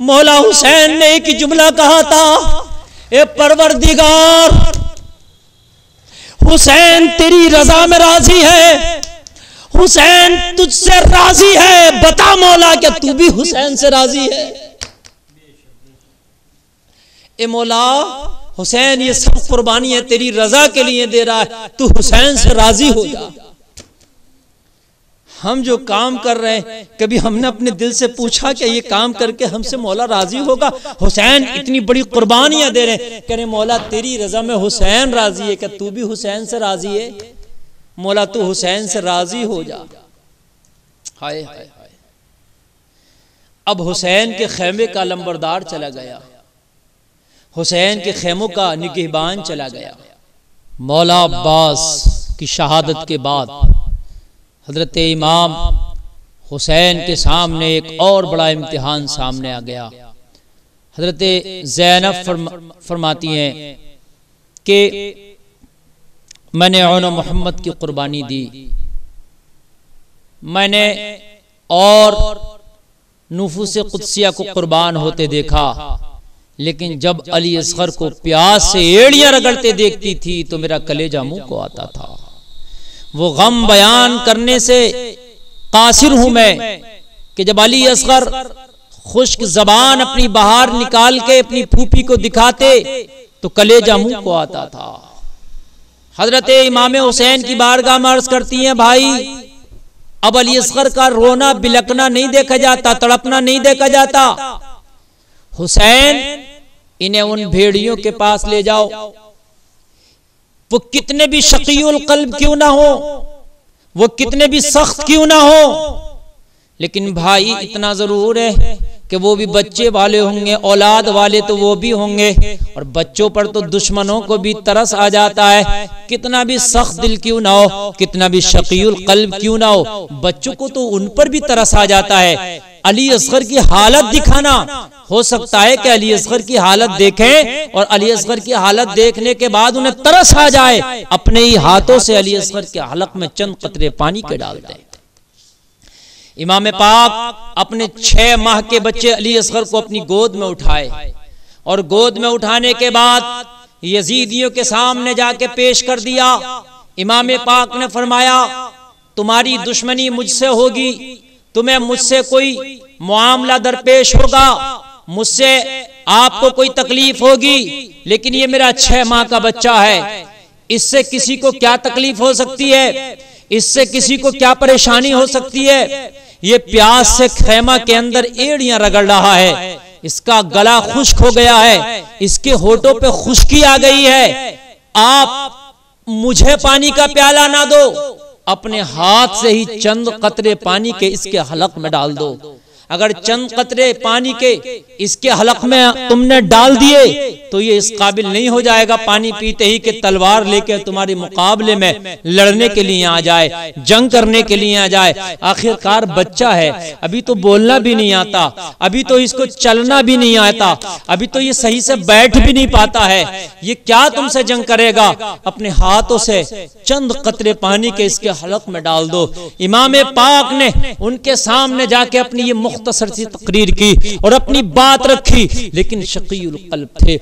मौला हुसैन ने एक जुमला कहा था, ए परवरदिगार, हुसैन तेरी रजा में राज़ी है, हुसैन तुझसे राज़ी है, बता मौला क्या तू भी हुसैन से राज़ी है। ए मौला, हुसैन ये सब कुर्बानियाँ तेरी रजा के लिए दे रहा है, तू हुसैन से राज़ी हो जा। हम जो काम कर रहे हैं कभी हमने अपने दिल से पूछा कि ये काम करके हमसे मौला राज़ी होगा? हुसैन इतनी बड़ी कुर्बानियाँ दे रहे हैं। कह रहे मौला तेरी रजा में हुसैन राज़ी है क्या तू भी हुसैन से राज़ी है? मौला तू हुसैन से राज़ी हो जा। हाय हाय हाय अब हुसैन के खेमे का लंबरदार चला गया। हुसैन के खेमों का निगहबान चला गया। मौला अब्बास की शहादत के बाद। हज़रत इमाम हुसैन के सामने एक और बड़ा इम्तिहान सामने आ गया। हज़रत जैनब फरमा, फरमाती हैं कि मैंने ओन मोहम्मद की कुर्बानी दी। मैंने और नफूस कुदसिया को कुर्बान होते देखा लेकिन जब अली असगर को प्यास से एड़ियाँ रगड़ते देखती थी तो मेरा कलेजा मुँह को आता था। वो गम बयान करने से कासिर हूँ मैं कि जब अली असगर खुश्क जबान अपनी बाहर निकाल के अपनी फूफी को दिखाते तो कलेजा मुँह को आता था। हज़रत इमाम हुसैन की बारगाह में अर्ज़ करती हैं, भाई, अब अली असगर का रोना बिलकना नहीं देखा जाता, तड़पना नहीं देखा जाता। हुसैन, इन्हें उन भेड़ियों के पास ले जाओ। वो कितने भी शकील कल्ब क्यों ना हो, वो कितने भी सख्त क्यों ना हो। लेकिन भाई, इतना ज़रूर है कि वो भी बच्चे वाले होंगे, औलाद वाले तो वो भी होंगे। और बच्चों पर तो दुश्मनों को भी तरस आ जाता है। कितना भी सख्त दिल क्यों ना हो, कितना भी शकील कल्ब क्यों ना हो, बच्चों को तो उन पर भी तरस आ जाता है। अली असगर की हालत दिखाना। हो सकता है कि अली असगर की हालत देखें और अली असगर की हालत देखने के बाद उन्हें तरस आ जाए। अपने ही हाथों से अली असगर के हलक में चंद कतरे पानी के डाल दें। इमाम पाक अपने छह माह के बच्चे अली असगर को अपनी गोद में उठाए और गोद में उठाने के बाद यजीदियों के सामने जाके पेश कर दिया। इमाम पाक ने फरमाया, तुम्हारी दुश्मनी मुझसे होगी तुम्हें मुझसे कोई मामला दरपेश होगा, मुझसे आपको कोई तकलीफ़ होगी, लेकिन ये मेरा छह माह का बच्चा है। इससे किसी को क्या तकलीफ़ हो सकती है? इससे किसी को क्या परेशानी हो सकती है? ये प्यास से खेमा के अंदर एड़ियाँ रगड़ रहा है। इसका गला खुश्क हो गया है। इसके होठों पे खुश्की आ गई है। आप मुझे पानी का प्याला ना दो। अपने हाथ से ही चंद कतरे पानी के इसके हलक में डाल दो। अगर चंद कतरे पानी के इसके हलक में तुमने डाल दिए तो ये इस काबिल नहीं हो जाएगा पानी पीते ही के तलवार लेके तुम्हारे मुकाबले में लड़ने के लिए आ जाए जंग करने के लिए आ जाए। आखिरकार बच्चा है। अभी तो बोलना भी नहीं आता। अभी तो इसको चलना भी नहीं आता। अभी तो ये सही से बैठ भी नहीं पाता है। ये क्या तुमसे जंग करेगा? अपने हाथों से चंद कतरे पानी के इसके हलक में डाल दो इमाम पाक ने उनके सामने जाके अपनी ये मुख्तसर सी तकरीर की और अपनी बात रखी, लेकिन शकील थे।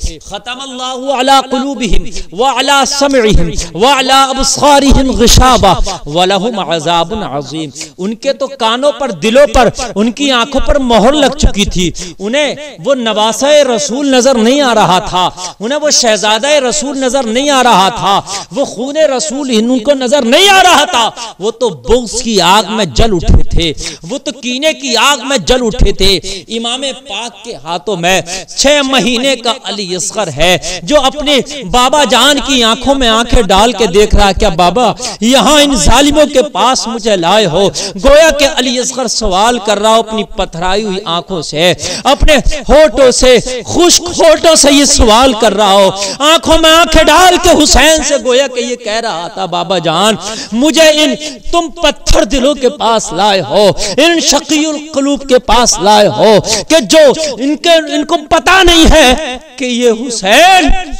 उनके तो कानों पर, दिलों पर, उनकी आँखों पर मोहर लग चुकी थी। उन्हें वो नवासा रसूल नज़र नहीं आ रहा था। उन्हें वो शहजादा रसूल नज़र नहीं आ रहा था। वो खून रसूल उनको नज़र नहीं आ रहा था। वो तो बुग्स की आग में जल उठे थे। वो तो कीने की आग में जल उठे थे। इमाम पाक के हाथों में छह महीने का अली असगर है, जो अपने बाबा जान की आँखों में आँखें डाल के देख रहा क्या बाबा, यहाँ इन जालिमों के पास मुझे लाए हो? गोया के अली असगर सवाल कर रहा हो अपनी पथराई हुई आँखों से, अपने होठों से, खुश्क होठों से ये सवाल कर रहा हो? आँखों में आँखें डाल के हुसैन से गोया के ये कह रहा था, बाबा जान, मुझे इन तुम पत्थर दिलों के पास लाए हो, इन शकील कलूब के पास लाए हो कि जो इनके, इनको पता नहीं है कि ये हुसैन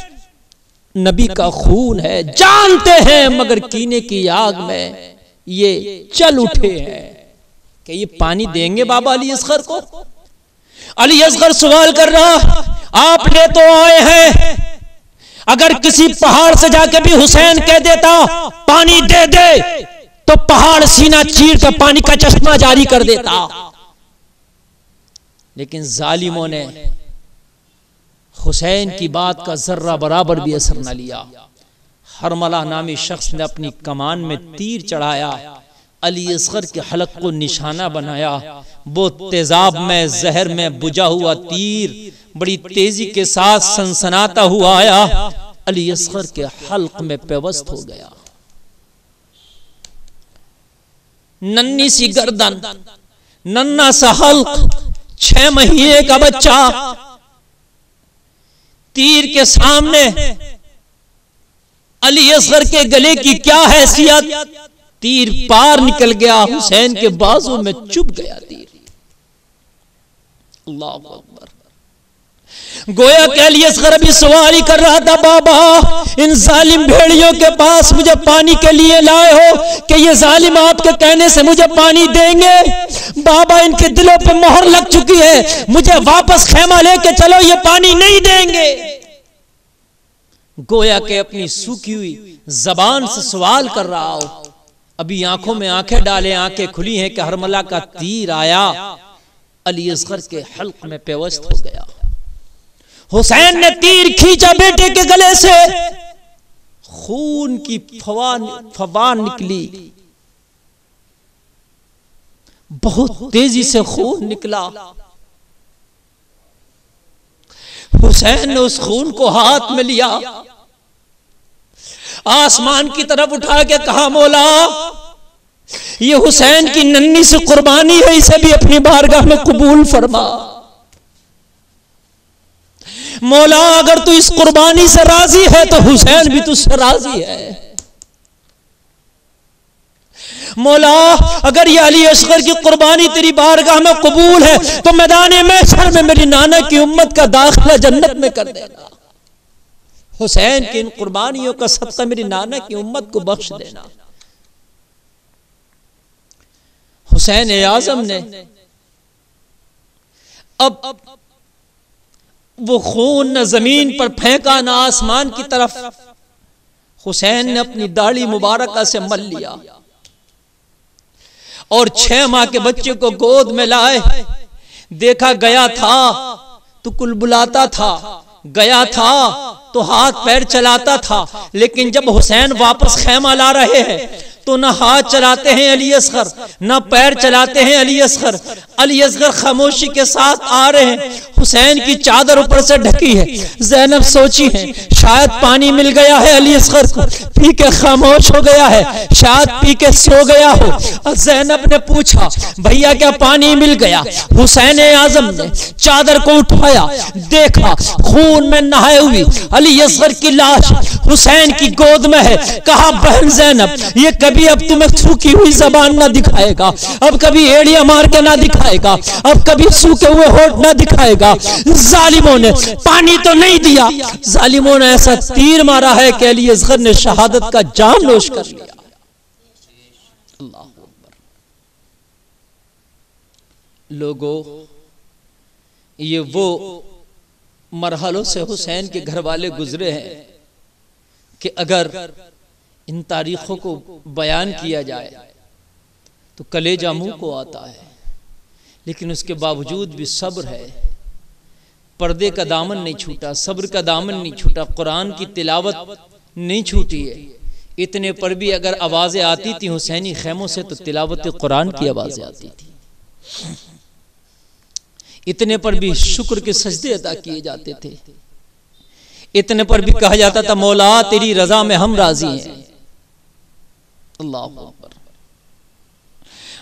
नबी का खून है। जानते हैं, मगर कीने की आग में ये चल उठे हैं। कि ये पानी देंगे बाबा अली असगर को? अली असगर सवाल कर रहा आप ले तो आए हैं। अगर किसी पहाड़ से जाके भी हुसैन कह देता, पानी दे दे तो पहाड़ सीना चीर कर पानी का चश्मा जारी कर देता। लेकिन जालिमों ने हुसैन की बात का जर्रा बराबर भी असर न लिया। हरमला नामी शख्स ने अपनी कमान में तीर चढ़ाया, अली असगर के हलक को निशाना बनाया। वो तेजाब में, जहर में बुझा हुआ तीर बड़ी तेज़ी के साथ सनसनाता हुआ आया। अली असगर के हल्क में पेवस्त हो गया। नन्नी सी गर्दन नन्ना सा हल्क छह महीने का बच्चा तीर के सामने अली असगर के गले की क्या हैसियत? तीर पार निकल गया, हुसैन के बाजू में चुप गया तीर। अल्लाह अकबर। गोया के लिए सवाल ही कर रहा था बाबा। इन जालिम भेड़ियों के पास मुझे पानी के लिए लाए हो कि ये जालिम आपके कहने से मुझे पानी देंगे। बाबा, इनके दिलों पे मोहर लग चुकी है। मुझे वापस खेमा लेके चलो, ये पानी नहीं देंगे। गोया के अपनी सूखी हुई जबान से सवाल कर रहा हो। अभी आँखों में आँखें डाले, आँखें खुली हैं कि हरमला का तीर आया। अली असगर के हल्क में पेवस्त हो गया। हुसैन ने तीर खींचा बेटे के गले से। खून की फवान फवान निकली। बहुत तेज़ी से खून निकला। हुसैन ने उस खून को हाथ में लिया। आसमान की तरफ़ उठा के कहा मोला ये हुसैन की नन्नी से कुर्बानी है इसे भी अपनी बारगाह में कबूल फरमा। मौला, अगर तू इस कुर्बानी से राज़ी है तो हुसैन भी तुझसे राज़ी है। मौला, अगर ये अली असगर की कुर्बानी तेरी बारगाह में कबूल है तो मैदान में में मेरी नाना की उम्मत का दाखिला जन्नत में कर देना। हुसैन की इन कुर्बानियों का सत्ता मेरी नाना की उम्मत को बख्श देना। हुसैन आज़म ने अब वो खून न ज़मीन पर फेंका ना आसमान की तरफ़। हुसैन ने अपनी दाढ़ी मुबारक से मल लिया। और छह माह के बच्चे को गोद में लाए। देखा गया था तो कुल बुलाता था, गया था तो हाथ पैर चलाता था, लेकिन जब हुसैन वापस खेमा ला रहे हैं तो ना हाथ चलाते हैं अली असगर, ना पैर चलाते हैं अली असगर। अली असगर खामोशी के साथ आ रहे हैं। हुसैन की चादर ऊपर से ढकी है। जैनब सोची है, शायद पानी मिल गया है अली असगर को। पी के खामोश हो गया है, शायद पी के सो गया हो। और जैनब ने पूछा, भैया, क्या पानी मिल गया? हुसैन आज़म ने चादर को उठाया, देखा, खून में नहाए हुई अली असगर की लाश हुसैन की गोद में है। कहा, बहन जैनब, ये कभी अब तुम्हें सूखी हुई जबान ना दिखाएगा, अब कभी एड़िया मार के ना दिखाएगा, अब कभी सूखे हुए होठ ना दिखाएगा। जालिमों ने पानी तो नहीं दिया, जालिमों ने ऐसा तीर मारा है कि अली असगर ने शहादत का जाम नोश कर लिया। लोगों, ये वो मरहलों से हुसैन के घर वाले गुजरे हैं कि अगर इन तारीखों को बयान किया जाए तो कलेजा मुँह को आता है। लेकिन उसके बावजूद भी सब्र है। पर्दे का दामन नहीं छूटा, सब्र का दामन नहीं छूटा, कुरान की तिलावत नहीं छूटी है। इतने पर भी अगर आवाज़ें आती थी हुसैनी खेमों से तो तिलावत कुरान की आवाज़ें आती थी। इतने पर भी शुक्र के सजदे अदा किए जाते थे। इतने पर भी कहा जाता था, मौला तेरी रजा में हम राज़ी हैं।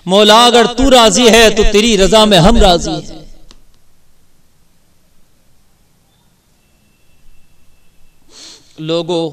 मौला अगर तू राज़ी है तो तेरी रजा में हम राज़ी हैं। लोगों